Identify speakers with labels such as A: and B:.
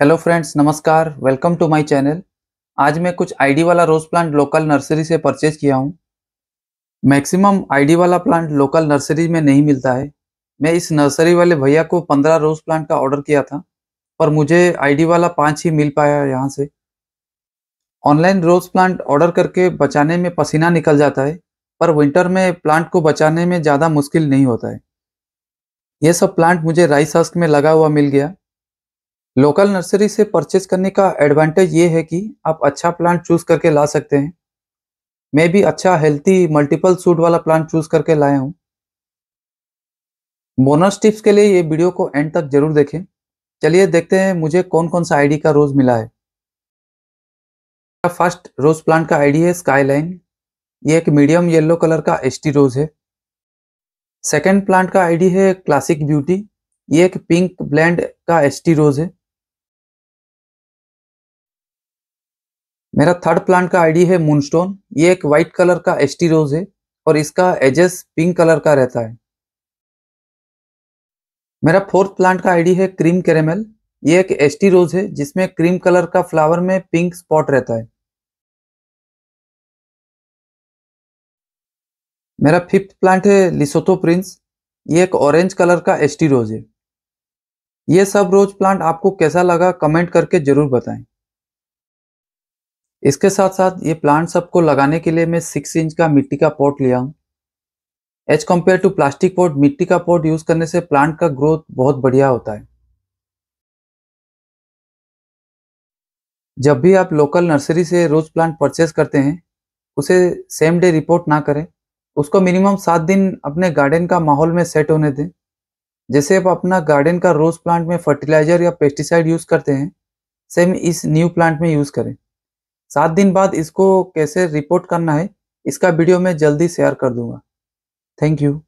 A: Hello friends नमस्कार welcome to my channel आज मैं कुछ आईडी वाला रोज प्लांट लोकल नर्सरी से परचेज किया हूँ। मैक्सिमम आईडी वाला प्लांट लोकल नर्सरी में नहीं मिलता है। मैं इस नर्सरी वाले भैया को पंद्रह रोज प्लांट का ऑर्डर किया था, पर मुझे आईडी वाला पाँच ही मिल पाया यहाँ से। ऑनलाइन रोज प्लांट ऑर्डर करके बचाने में पसीना निकल जाता है, पर विंटर में प्लांट को बचाने में ज़्यादा मुश्किल नहीं होता है। ये सब प्लांट मुझे राइस हस्क में लगा हुआ मिल गया। लोकल नर्सरी से परचेज करने का एडवांटेज ये है कि आप अच्छा प्लांट चूज़ करके ला सकते हैं। मैं भी अच्छा हेल्थी मल्टीपल सूट वाला प्लांट चूज़ करके लाया हूँ। बोनस टिप्स के लिए ये वीडियो को एंड तक ज़रूर देखें। चलिए देखते हैं मुझे कौन कौन सा आईडी का रोज मिला है। फ़र्स्ट रोज प्लांट का आईडी है स्काईलाइन ये एक मीडियम येलो कलर का एसटी रोज है। सेकेंड प्लांट का आईडी है क्लासिक ब्यूटी ये एक पिंक ब्लेंड का एसटी रोज है। मेरा थर्ड प्लांट का आईडी है मूनस्टोन ये एक वाइट कलर का एस्टी रोज है और इसका एजेस पिंक कलर का रहता है। मेरा फोर्थ प्लांट का आईडी है क्रीम कैरेमल ये एक एस्टी रोज है जिसमें क्रीम कलर का फ्लावर में पिंक स्पॉट रहता है। मेरा फिफ्थ प्लांट है लिसोथो प्रिंस ये एक ऑरेंज कलर का एस्टी रोज है। ये सब रोज प्लांट आपको कैसा लगा कमेंट करके ज़रूर बताएँ। इसके साथ साथ ये प्लांट सबको लगाने के लिए मैं सिक्स इंच का मिट्टी का पॉट लिया हूँ। As compare to plastic pot मिट्टी का पॉट यूज़ करने से प्लांट का ग्रोथ बहुत बढ़िया होता है। जब भी आप लोकल नर्सरी से रोज प्लांट परचेज करते हैं, उसे सेम डे रिपोर्ट ना करें। उसको मिनिमम सात दिन अपने गार्डन का माहौल में सेट होने दें। जैसे आप अपना गार्डन का रोज प्लांट में फर्टिलाइज़र या पेस्टिसाइड यूज़ करते हैं सेम इस न्यू प्लांट में यूज़ करें। सात दिन बाद इसको कैसे रिपोर्ट करना है, इसका वीडियो मैं जल्दी शेयर कर दूँगा। Thank you